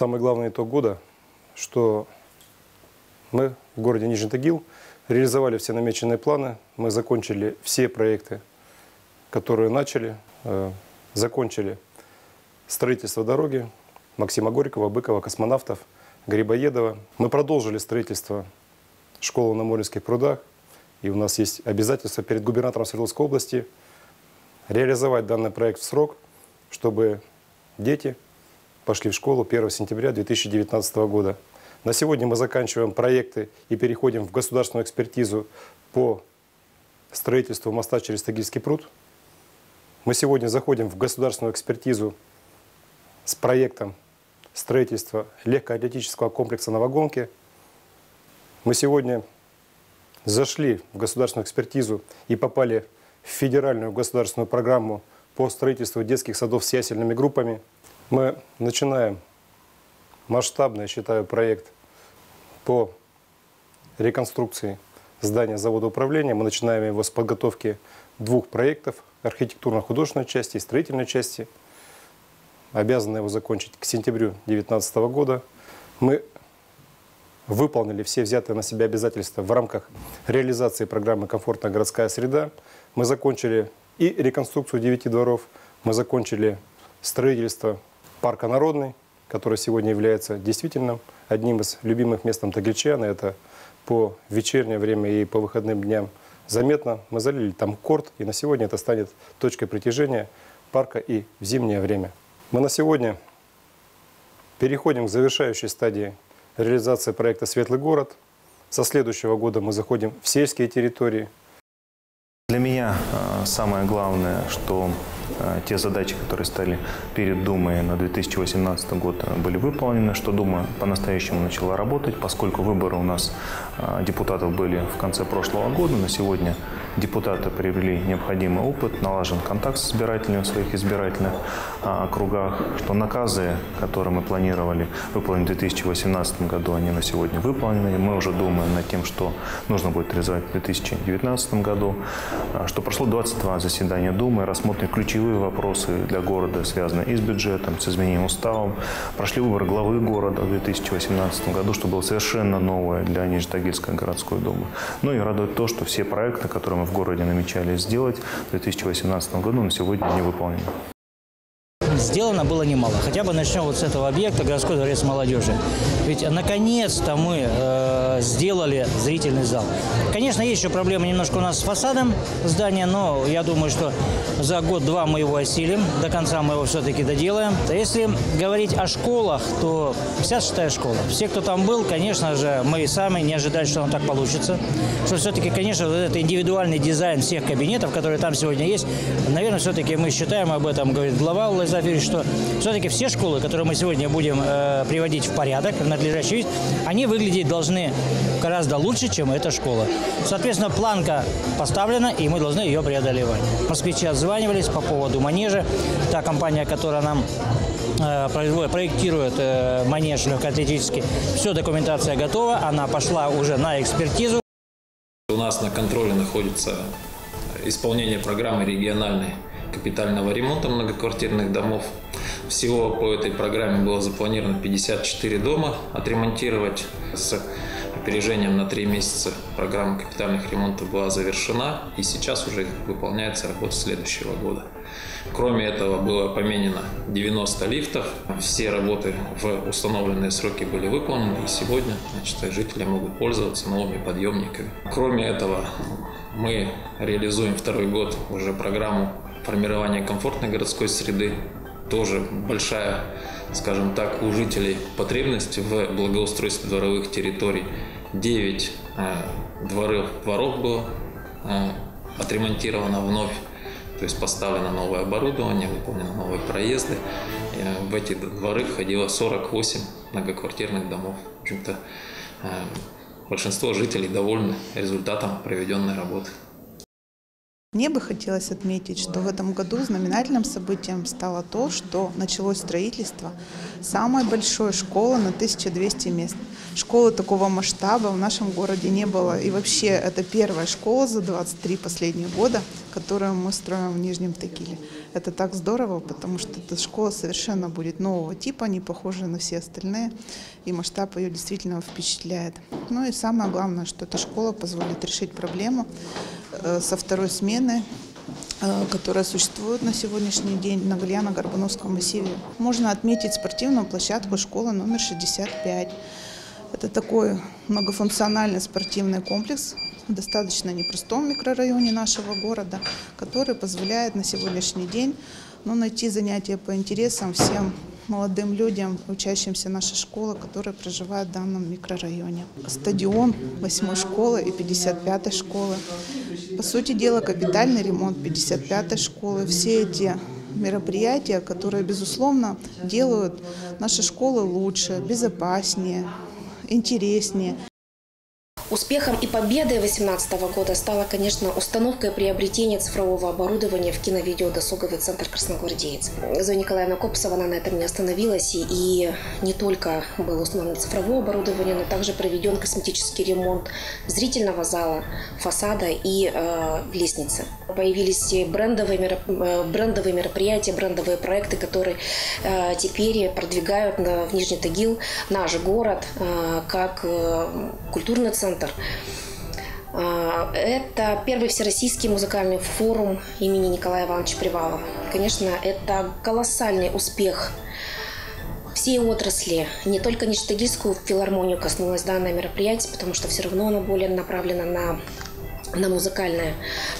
самый главный итог года, что мы в городе Нижний Тагил реализовали все намеченные планы, мы закончили все проекты, которые начали, э, закончили строительство дороги Максима Горького, Быкова, космонавтов, Грибоедова. Мы продолжили строительство школы на Моринских прудах, и у нас есть обязательство перед губернатором Свердловской области реализовать данный проект в срок, чтобы дети пошли в школу 1 сентября 2019 года. На сегодня мы заканчиваем проекты и переходим в государственную экспертизу по строительству моста через Тагильский пруд. Мы сегодня заходим в государственную экспертизу с проектом строительства легкоатлетического комплекса на вагонке. Мы сегодня зашли в государственную экспертизу и попали в федеральную государственную программу по строительству детских садов с ясельными группами. Мы начинаем масштабный, считаю, проект по реконструкции здания завода управления. Мы начинаем его с подготовки двух проектов архитектурно-художественной части и строительной части. Обязаны его закончить к сентябрю 2019 года. Мы выполнили все взятые на себя обязательства в рамках реализации программы «Комфортная городская среда». Мы закончили и реконструкцию девяти дворов, мы закончили строительство парка «Народный», который сегодня является действительно одним из любимых мест тагильчан. Это по вечернее время и по выходным дням заметно. Мы залили там корт, и на сегодня это станет точкой притяжения парка и в зимнее время. Мы на сегодня переходим к завершающей стадии реализации проекта «Светлый город». Со следующего года мы заходим в сельские территории. Для меня э, самое главное, что э, те задачи, которые стали перед Думой на 2018 год, э, были выполнены, что Дума по-настоящему начала работать, поскольку выборы у нас депутатов были в конце прошлого года. На сегодня депутаты приобрели необходимый опыт, налажен контакт с избирателями в своих избирательных округах, что наказы, которые мы планировали выполнить в 2018 году, они на сегодня выполнены. Мы уже думаем над тем, что нужно будет реализовать в 2019 году. А, что прошло 22 заседания Думы, рассмотрены ключевые вопросы для города, связанные и с бюджетом, с изменением устава. Прошли выборы главы города в 2018 году, что было совершенно новое для Нижнетагильской городской думы. Ну и радует то, что все проекты, которые мы в городе намечали сделать в 2018 году, на сегодня не выполнены сделано было немало. Хотя бы начнем вот с этого объекта городской дворец молодежи. Ведь наконец-то мы э, сделали зрительный зал. Конечно, есть еще проблемы немножко у нас с фасадом здания, но я думаю, что за год-два мы его осилим, до конца мы его все-таки доделаем. Если говорить о школах, то 56-я школа. Все, кто там был, конечно же, мы сами не ожидали, что он так получится. Что все-таки, конечно, вот это индивидуальный дизайн всех кабинетов, которые там сегодня есть, наверное, все-таки мы считаем об этом, говорит глава Владислав Юрьевич, что все-таки все школы, которые мы сегодня будем э, приводить в порядок, в надлежащий вид, они выглядеть должны гораздо лучше, чем эта школа. Соответственно, планка поставлена, и мы должны ее преодолевать. Москвичи отзванивались по поводу манежа. Та компания, которая нам э, проектирует э, манеж легкоатлетический, все, документация готова, она пошла уже на экспертизу. У нас на контроле находится исполнение программы региональной капитального ремонта многоквартирных домов. Всего по этой программе было запланировано 54 дома отремонтировать с опережением на 3 месяца. Программа капитальных ремонтов была завершена и сейчас уже выполняется работа следующего года. Кроме этого было поменено 90 лифтов. Все работы в установленные сроки были выполнены и сегодня значит, жители могут пользоваться новыми подъемниками. Кроме этого мы реализуем второй год уже программу формирования комфортной городской среды. Тоже большая, скажем так, у жителей потребность в благоустройстве дворовых территорий. 9 э, дворов, дворов было э, отремонтировано вновь, то есть поставлено новое оборудование, выполнены новые проезды. Э, в эти дворы входило 48 многоквартирных домов. В общем-то, э, большинство жителей довольны результатом проведенной работы. Мне бы хотелось отметить, что в этом году знаменательным событием стало то, что началось строительство самая большая школа на 1200 мест. Школы такого масштаба в нашем городе не было. И вообще это первая школа за 23 последние года, которую мы строим в Нижнем Тагиле. Это так здорово, потому что эта школа совершенно будет нового типа, не похожа на все остальные. И масштаб ее действительно впечатляет. Ну и самое главное, что эта школа позволит решить проблему э, со второй смены Э, которая существует на сегодняшний день на Гальяно-Горбуновском массиве. Можно отметить спортивную площадку школы номер 65. Это такой многофункциональный спортивный комплекс в достаточно непростом микрорайоне нашего города, который позволяет на сегодняшний день ну, найти занятия по интересам всем молодым людям, учащимся нашей школы, которые проживают в данном микрорайоне. Стадион 8 школы и 55 школы. По сути дела, капитальный ремонт 55 школы. Все эти мероприятия, которые, безусловно, делают наши школы лучше, безопаснее, интереснее. Успехом и победой 2018 года стала, конечно, установка и приобретение цифрового оборудования в кино-видео-досуговый центр «Красногвардеец». Зоя Николаевна Копсова на этом не остановилась, и не только было установлено цифровое оборудование, но также проведен косметический ремонт зрительного зала, фасада и э, лестницы. Появились брендовые, мероп... Э, брендовые мероприятия, брендовые проекты, которые э, теперь продвигают на, в Нижний Тагил наш город э, как э, культурный центр, центр. А, это первый всероссийский музыкальный форум имени Николая Ивановича Привалова. Конечно, это колоссальный успех всей отрасли, не только Ништагильскую филармонию коснулось данное мероприятие, потому что все равно оно более направлено на на музыкальное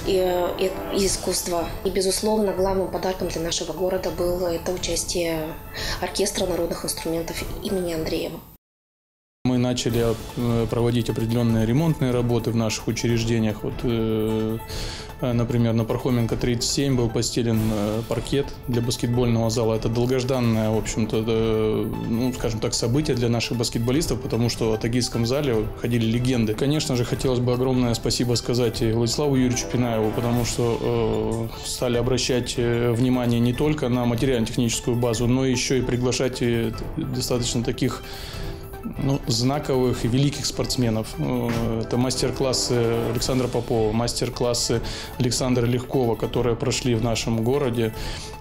и, и, и искусство. И, безусловно, главным подарком для нашего города было это участие оркестра народных инструментов имени Андреева. Начали э, проводить определенные ремонтные работы в наших учреждениях. Вот, э, э, например, на Пархоменко 37 был постелен паркет для баскетбольного зала. Это долгожданное, в общем-то, ну, скажем так, событие для наших баскетболистов, потому что о Тагильском зале ходили легенды. Конечно же, хотелось бы огромное спасибо сказать и Владиславу Юрьевичу Пинаеву, потому что э, стали обращать внимание не только на материально-техническую базу, но еще и приглашать достаточно таких ну, знаковых и великих спортсменов. Э, это мастер-классы Александра Попова, мастер-классы Александра Легкова, которые прошли в нашем городе.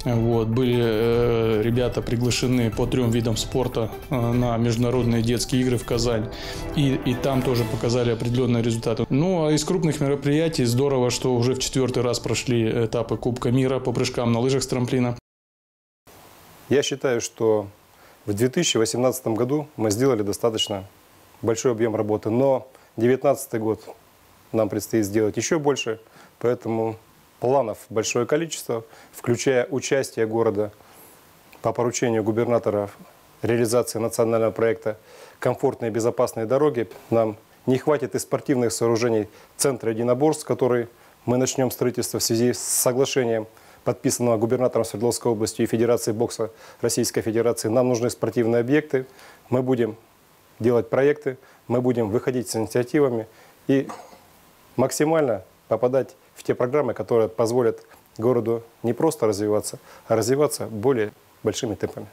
Вот. Были э, ребята приглашены по трем видам спорта э, на международные детские игры в Казань. И, и там тоже показали определенные результаты. Ну, а из крупных мероприятий здорово, что уже в четвертый раз прошли этапы Кубка мира по прыжкам на лыжах с трамплина. Я считаю, что в 2018 году мы сделали достаточно большой объем работы, но 2019 год нам предстоит сделать еще больше, поэтому планов большое количество, включая участие города по поручению губернатора реализации национального проекта «Комфортные и безопасные дороги». Нам не хватит и спортивных сооружений Центра единоборств, который мы начнем строительство в связи с соглашением подписанного губернатором Свердловской области и Федерации бокса Российской Федерации. Нам нужны спортивные объекты. Мы будем делать проекты, мы будем выходить с инициативами и максимально попадать в те программы, которые позволят городу не просто развиваться, а развиваться более большими темпами.